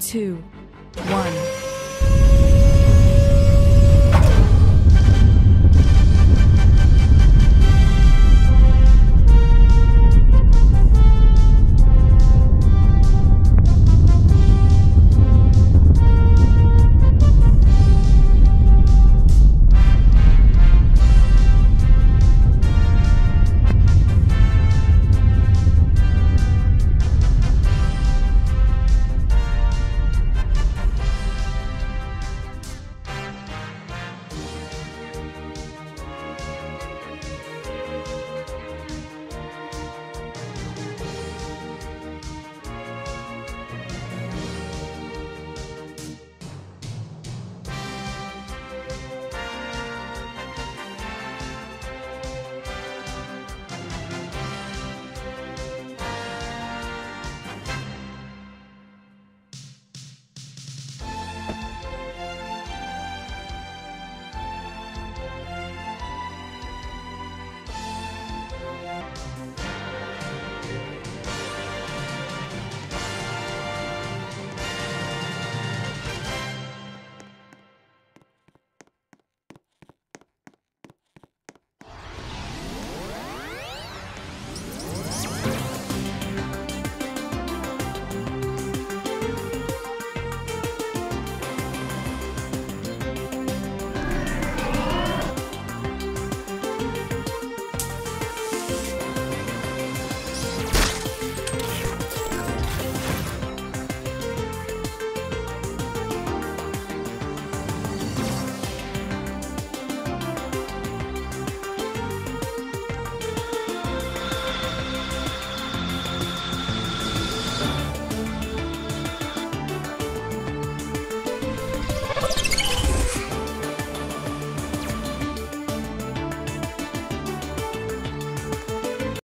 two, one.